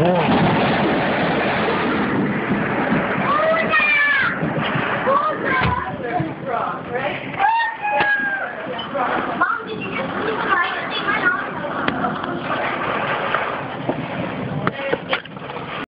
Whoa.